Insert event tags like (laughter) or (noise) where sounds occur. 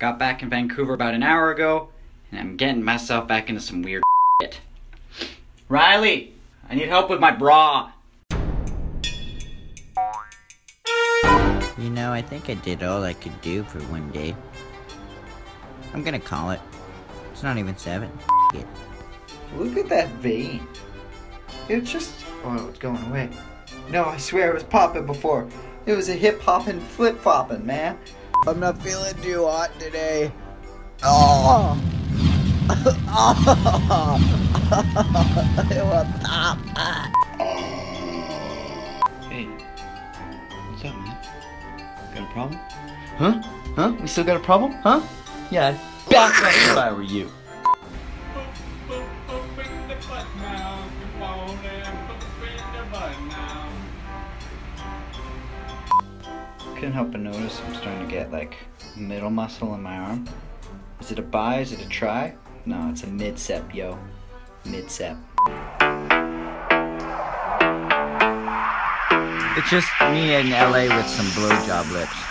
Got back in Vancouver about an hour ago, and I'm getting myself back into some weird (laughs) shit. Riley, I need help with my bra. You know, I think I did all I could do for one day. I'm gonna call it. It's not even seven. It. Look at that vein. It's just. Oh, it's going away. No, I swear it was popping before. It was a hip hopping, flip flopping, man. I'm not feeling too hot today. (laughs) (laughs) Oh! Hey, what's up, man? Got a problem? Huh? Huh? We still got a problem? Huh? Yeah, I'd back up if I were you. Couldn't help but notice I'm starting to get like middle muscle in my arm. Is it a buy? Is it a try? No, it's a mid-sep, yo. Mid-sep. It's just me in LA with some blowjob lips.